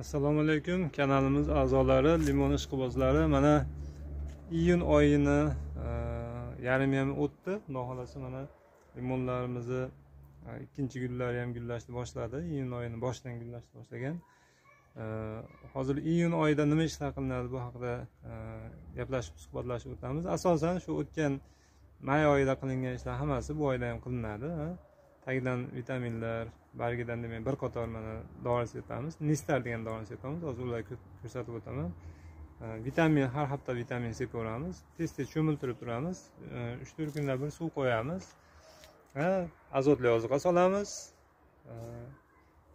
assalomu alaykum kanalimiz a'zolari limon ishqibozlari mana iyun oyini e, yarmi ham o'tdi. Xudo xohlasa mana limonlarimizni e, ikkinchi gullari ham gullashni boshladi. Iyun oyini boshidan gullashni boshlagan. E, hozir iyun oyida nima ishlar qilinadi bu haqida e, gaplashib suhbatlashib o'tamiz. Asosan shu o'tgan may oyida qilingan ishlar hammasi bu oyda ham qilinadi tagidan vitaminlar bargidan demak bir qator mana dori sepamiz nistar degan dorini sepamiz hozir ularni ko'rsatib o'taman. E, vitamin har hafta vitamin sepaveramiz tez tez cho'miltirib turamiz. E, Uch to'rt kunda bir suv qo'yamiz. E, Azotli oziqa solamiz.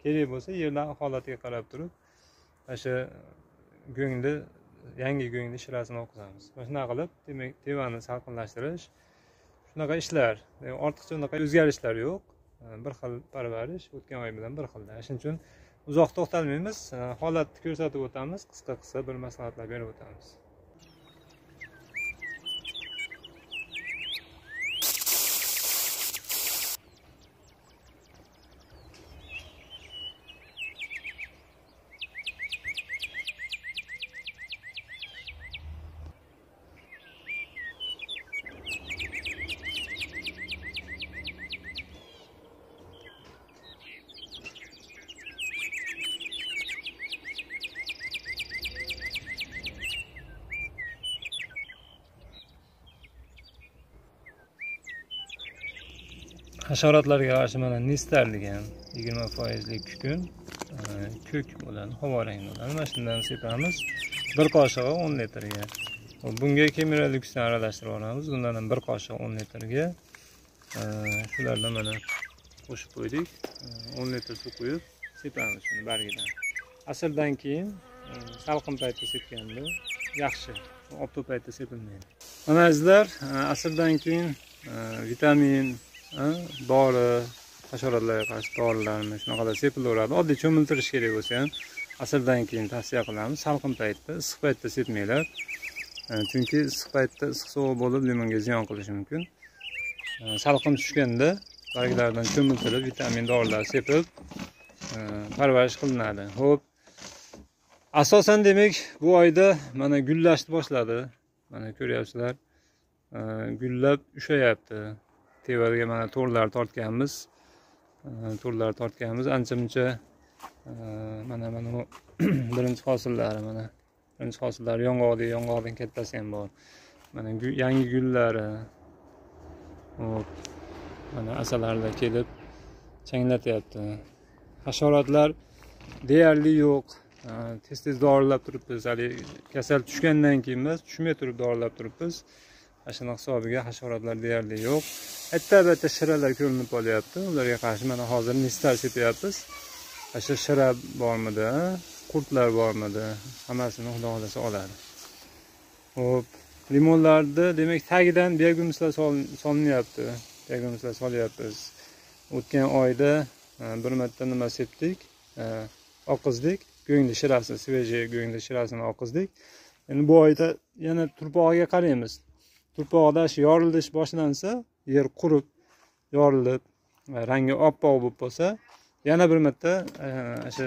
Kerak bo'lsa yerdan holatiga qarab turib mana shu go'ngni yangi go'ngni shirasini oqizamiz. Mana shunaqa qilib demak tevani salqinlashtirish shunaqa ishlar. Ortiqcha unaqa o'zgarishlar yo'q. Э, bir xil parvarish o'tgan oy bilan bir xilda shuning uchun uzoq to'xtalmaymiz. Э, Holatni ko'rsatib o'tamiz. Qisqa qisqa bir maslahatlar berib o'tamiz. Hasharotlarga qarshi mana nistar degan yigirma foizlik kukun e, kuk bo'ladi havo rangi bo'ladi mana shundan sepamiz. Bir qoshig'i o'n litrga. Bunga kemira aralashtirib yuboramiz undan ham bir qoshiq o'n litrga. E, shularni mana qo'shib qo'ydik. E, o'n litr suv quyib sepamiz shuni bargidan. Asrdan keyin salqin paytda sepganda yaxshi. Obto paytda sepilmaydi. Mana azizlar asrdan keyin vitamin dori hasharotlarga qarshi dorilarni shunaqalar sepilaveradi oddiy cho'miltirish kerak bo'lsa ham asrdan keyin tavsiya qilamiz. Salqin paytda issiq paytda sepmanglar. Chunki issiq paytda issiq sovuq bo'lib limonga ziyon qilishi mumkin. Salqin tushganda barglardan cho'miltirib vitamin dorilar sepib parvarish qilinadi. Ho'p asosan demak bu oyda mana gullashni boshladi. Mana ko'ryapsizlar. Gullab ushlayapti tevariga mana to'rlar tortganmiz. To'rlar tortganmiz. Ancha muncha mana mana bu birinchi hosillari mana. Birinchi hosillari yong'oqdek yong'oqdan kattasi ham bor. Mana yangi gullari. Hop mana asalarda kelib changlatyapti. Hasharotlar deyarli yo'q. Tez tez dorilab turibmiz. Haligi kasal tushgandan keyin emas tushmay turib dorilab turibmiz. Mana shuni hisobiga hasharotlar deyarli yo'q. Bitta bitta shiralar ko'rinib qolyapti. Ularga qarshi mana hozir nistar sepyapmiz. Mana shu shira bormidi? Qurtlar bormidi? Hammasini xudo xohlasa oladi. Ho'p limonlarni demak tagidan biogumslar solinyapti. Biogumslar solyapmiz. O'tgan oyda e, bir marta nima sepdik? E, oqizdik. Go'ngni shirasi свежий go'ngni shirasini oqizdik. Endi bu oyda yana turpog'iga qaraymiz. Tuprog'ida shu yorilish boshlansa yer qurib yorilib e, rangi oppoq bo'lib qolsa yana bir marta e, o'sha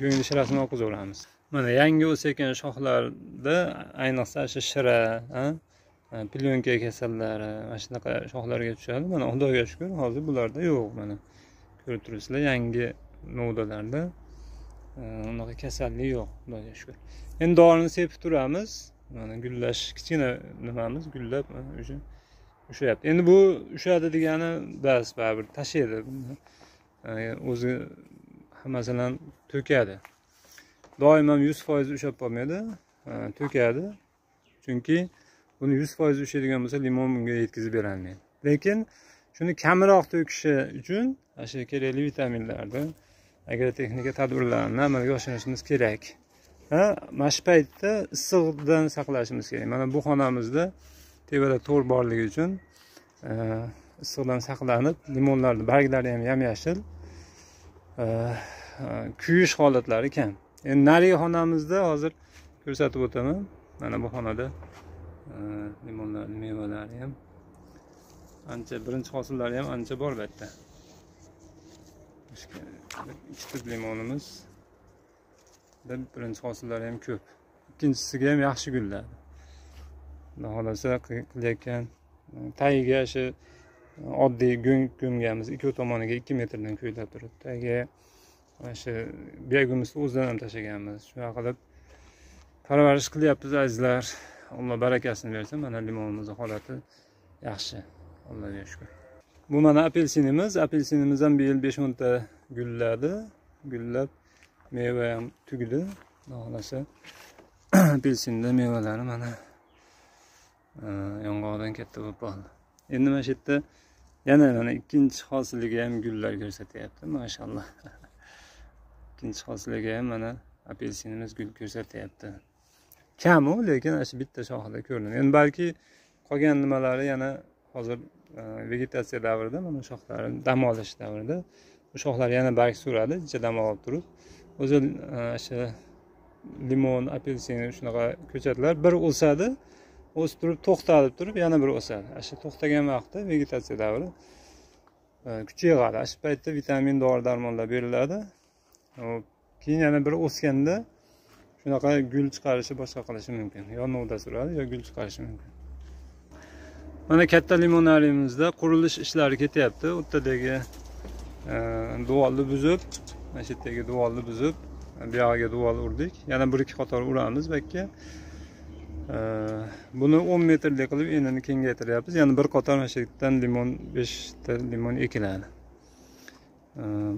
go'ngli shirasini oqizaveramiz. Mana yangi o'sayotgan shoxlarda ayniqsa o'sha shira e, plyonka kasallari mana shunaqa shoxlarga tushadi. Mana xudoga shukur hozir bularda yo'q. Mana ko'rib turibsizlar yangi novdalarda unaqa kasallik yo'q xudoga shukur endi dorini sepib turamiz. Mana gullash. Kichkina nimamiz? Gullab уже ushlayapti endi bu ushadi degani bas baribir tashlaydi. O'zi masalan to'kadi. Doim ham yuz foiz ushlab qolmaydi. To'kadi. Chunki buni yuz foiz ushlaydigan bo'lsa limon bunga yetkazib berolmaydi. Lekin shuni kamroq to'kishi uchun mana shu kerakli vitaminlarni agrotexnika tadbirlarini amalga oshirishimiz kerak. Mana shu paytda issiqdan saqlashimiz kerak. Mana bu xonamizda tevada to'r borligi uchun e, issiqdan saqlanib limonlarni barglari ham yam yashil e, e, kuyish holatlari kam. Endi narigi xonamizda hozir ko'rsatib o'taman. Mana bu xonada limonlarni mevalari ham ancha birinchi hosillari ham ancha bor bu yerda. Ikki tup limonimiz birinchi hosillari ham ko'p. Ikkinchisiga ham yaxshi gulladi xudo xohlasa qilayotgan e, tagiga shu e, oddiy go'ng ko'mganmiz ikkov tomoniga ikki metrdan ko'ylab turib tagiga mana shu buyagimizni o'zidan ham tashlaganmiz. Shunaqa qilib parvarish qilyapmiz azizlar. Alloh barakasini bersin. Mana limonimizni holati yaxshi. Allohga shukur bu mana apelsinimiz. Apelsinimiz ham bu yil besh o'nta gulladi. Gullab meva ham tugdi. Xudo xohlasa apelsinni mevalari mana e, yong'oqdan katta bo'lib qoldi. Endi mana shu yerda yana mana ikkinchi hosiliga ham gullar ko'rsatyapti mashalloh. Ikkinchi hosiliga ham mana apelsinimiz gul ko'rsatyapti. Kamu lekin ana shu bitta shoxida ko'rinadi. Endi balki qolgan nimalari yana hozir e, vegetatsiya davrida mana shoxlari dam olish davrida. Bu shoxlar yana barg suradi ichida dam olib turib o'zi o'sha e, limon apelsin shunaqa ko'chatlar bir o'sadi o'sib turib to'xtalib turib yana bir o'sadi. Ana shu to'xtagan vaqtda vegetatsiya davri kuch kuchi yig'adi ana shu paytda vitamin dori darmonlar beriladi. Keyin yana bir o'sganda shunaqa gul chiqarishi boshqa qilishi mumkin. Yo novda suradi yo gul chiqarishi mumkin. Mana katta limonariyimizda qurilish ishlari ketyapti. U yerdagi e, duolni buzib mana shu yerdagi duolni buzib buyog'iga duval urdik. Yana bir ikki qator uramiz bu buni o'n metrli qilib enini kengaytiryapmiz. Yana bir qator mana shu yerdan limon beshta limon ekiladi.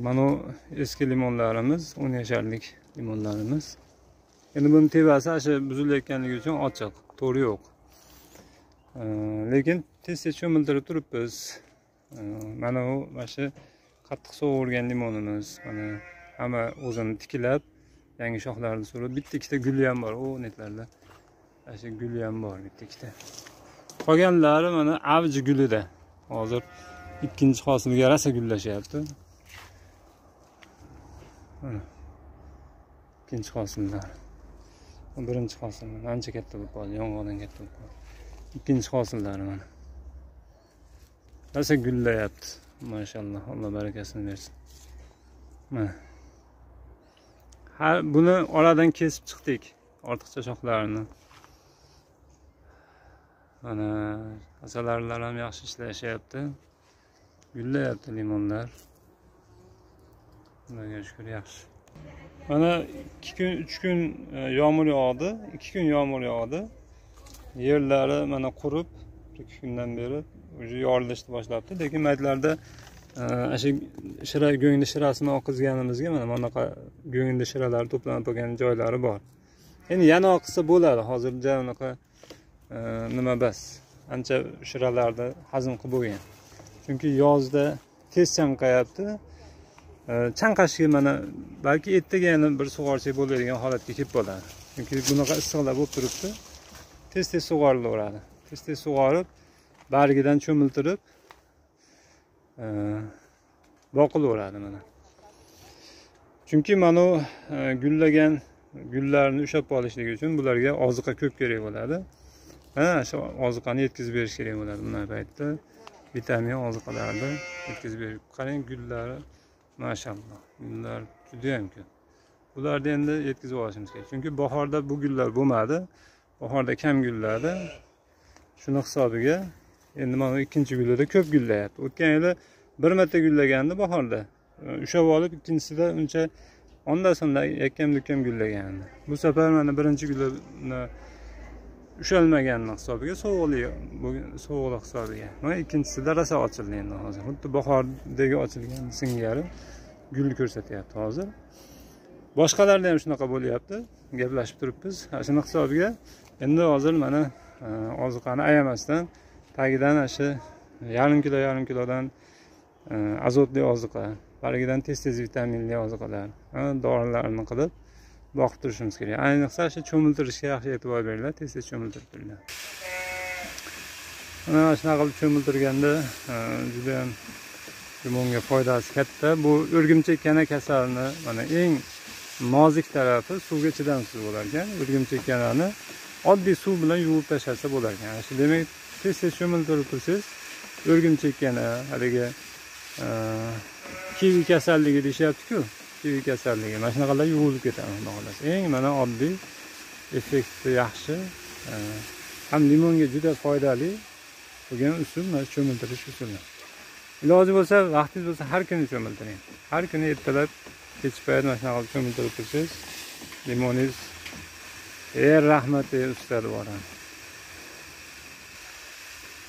Mana eski limonlarimiz o'n yasharlik limonlarimiz. Endi buni tepasi ana shu buzilayotganligi uchun ochiq to'ri yo'q. Lekin tez tez cho'miltirib turibmiz. Mana u mana shu qattiq sovurgan limonimiz mana hamma o'zini tiklab yangi shoxlarini surib bitta ikkita guli ham bor u netlarda mana shu guli ham bor bitta ikkita. Qolganlari mana avji gulida hozir ikkinchi hosilga rosa gullashyapti. Mana ikkinchi hosillar. Birinchi hosil ancha katta bo'lib qoldi yong'oqdan katta bo'lib qoldi. Ikkinchi hosillari mana. Rosa gullayapti. Mashalloh alloh barakasini bersin mana har buni oradan kesib chiqdik ortiqcha shoxlarini mana asalarilar ham yaxshi ishlashyapti gullayapti limonlar xudoga shukur yaxshi mana ikki e, kun uch kun yomg'ir yog'di ikki kun yomg'ir yog'di yerlari mana qurib ikki kundan beri. Уже yorilishni boshlabdi lekin maytlarda e, ana shu shira go'ngni shirasini oqizganimizga mana bunaqa go'ngni shiralari to'planib qolgan joylari bor endi yana oqizsa bo'ladi hozircha unaqa nima bas ancha shiralarni hazm qilib bo'lgan chunki yozda tez chanqayapti chanqashiga mana balki ertaga yana bir sug'orsak bo'ladigan holatga kelib qoladi chunki bunaqa issiqlar bo'lib turibdi tez tez sug'orilaveradi tez tez sug'orib bargidan cho'miltirib e, boqilaveradi mana. Chunki mana bu e, gullagan gullarni ushlab qolishligi uchun bularga oziqa ko'p kerak bo'ladi. Mana shu oziqani yetkazib berish kerak bo'ladi bunday paytda. Vitamin oziqalarni yetkazib berib qarang gullari mashalloh gullar judayam ko'p. Bularni endi yetkazib olishimiz kerak. Chunki bahorda bu gullar bo'lmadi. Bahorda kam gulladi shuni hisobiga endi mana ikkinchi gulida ko'p gullayapti. O'tgan yili bir marta gullagandi bahorda. Ushlab olib ikkinchisida uncha onda sonda yakkam dukkam gullagandi. Bu safar mana birinchi gulni ushalmaganini hisobiga sovuqlik sovuqlik hisobiga. Mana ikkinchisida rosa ochildi endi hozir. Xuddi bahordagi ochilgan singari gul ko'rsatyapti hozir. Boshqalarda ham shunaqa bo'lyapti. Gaplashib turibmiz. Shuni hisobiga endi hozir mana ozuqani oziqani ayamasdan tagidan shu yarim kilo yarim kilodan e, azotli oziqa baligidan tez tez vitaminli oziqalar dorilarni qilib boqib turishimiz kerak. Ayniqsa shu cho'miltirishga yaxshi e'tibor beringlar tez tez cho'miltirib turinglar. Mana shunaqa qilib cho'miltirganda e, judayam limonga foydasi katta. Bu o'rgimchak kana kasalini mana eng nozik tarafi suvga chidamsiz bo'lar ekan o'rgimchak kanani oddiy suv bilan yuvib tashlasa bo'lar ekan shu demak tez tez cho'miltirib tursangiz o'rgimchak yana haligi kivi kasalligi deyishyaptiku. Kivi kasalligi. Mana shunaqalar yuvilib ketadi xudo xohlasa. Eng mana oddiy effekti yaxshi ham limonga juda foydali. Bo'lgan usul mana cho'miltirish usuli. Iloji bo'lsa vaqtingiz bo'lsa har kuni cho'miltiring. Har kuni ertalab kech payt mana shunaqa qilib cho'miltirib tursangiz limoningiz er rahmat ustalib boradi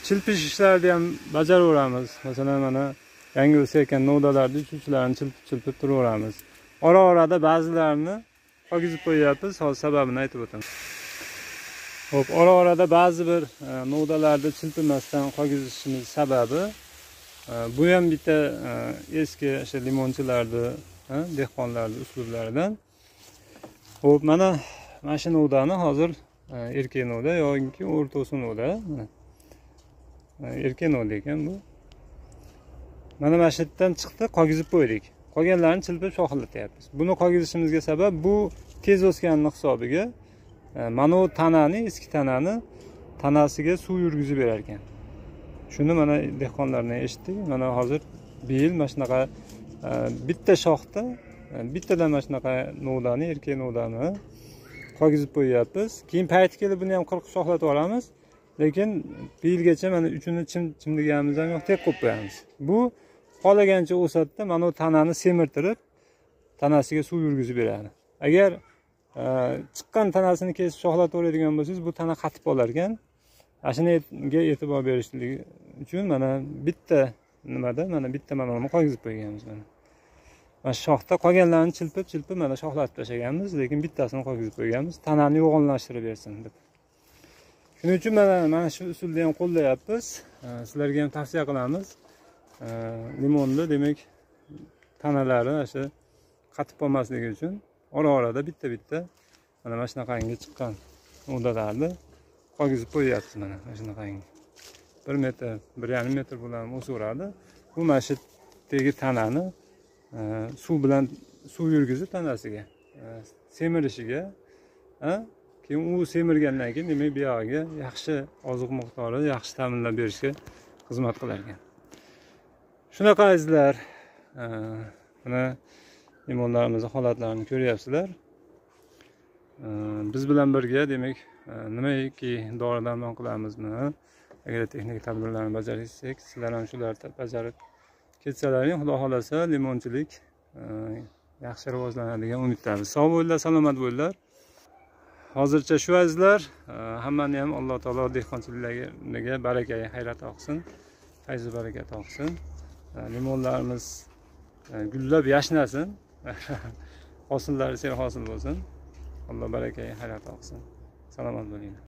chilpish ishlarini ham bajaraveramiz masalan mana yangi o'sayotgan novdalarni uchuvchilarini chilpib chilpib turaveramiz. Ora orada ba'zilarini ho'kizib qo'yyapmiz hozir sababini aytib o'taman. Ho'p ora orada ba'zi bir e, novdalarni chilpimasdan qolgizishimiz sababi e, bu ham bitta e, eski o'sha limonchilarni dehqonlarni uslublaridan. Ho'p mana mana shu novdani hozir erkak novda yoki o'rta novda. Erkin novda ekan bu. Mana mana shu yerdan chiqdi qog'izib qo'ydik. Qolganlarini chilpib shoxillatyapmiz buni qog'izishimizga sabab bu tez o'sganini hisobiga e, mana bu tanani eski tanani tanasiga suv yurgizib berar ekan shuni mana dehqonlardan eshitdik. Mana hozir bu yil mana shunaqa e, bitta shoxda e, bittadan mana shunaqa novdani erkak novdani qog'izib qo'yyapmiz. Keyin payti kelib buni ham qirqib shoxlatib yuboramiz lekin bu yilgacha mana uchini chim chimdiganimiz ham yo'q tek qo'yib qo'yamiz bu xohlagancha o'sadida mana bu tanani semirtirib tanasiga suv yurgizib beradi. Agar e, chiqqan tanasini kesib shoxlataveradigan bo'lsangiz bu tana qatib qolar ekan ana shunga e'tibor berishlik uchun mana bitta nimada mana bitta mana buni qolgizib qo'yganmiz mana. Mana shu shoxda qolganlarini chilpib chilpib mana shoxlatib tashlaganmiz lekin bittasini qolgizib qo'yganmiz. Tanani yo'g'onlashtirib bersin deb. Shuning uchun mana mana shu usulni ham qo'llayapmiz. Sizlarga ham tavsiya qilamiz. Limonni demak tanalari o'sha qatib qolmasligi uchun ora orada bitta bitta mana mana shunaqangi chiqqan o'dalarni qolgizib qo'yyapmiz mana mana shunaqangi. Bir metr bir yarim metr bilan o'saveradi bu mana shu tegi tanani suv bilan suv yurgizib tanasiga semirishiga keyin u semirgandan keyin demak buyog'iga yaxshi oziq miqdori yaxshi ta'minlab berishga xizmat qilar ekan shunaqa azizlar e, mana limonlarimizni holatlarini ko'ryapsizlar. E, biz bilan birga demak e, nimaiki dori darmon qilamizmi? Agrotexnik tadbirlarni bajarsak sizlar ham shularni bajarib ketsalaring. Xudo xohlasa limonchilik yaxshi rivojlanadigan umiddamiz. Sog' bo'linglar salomat bo'linglar. Hozircha shu azizlar e, hammani ham alloh taolo dehqonchiligiga baraka hayrat oqsin fayzu barakat oqsin e, limonlarimiz e, gullab yashnasin hosillari serhosil bo'lsin. Alloh baraka hayrat oqsin salomat bo'linglar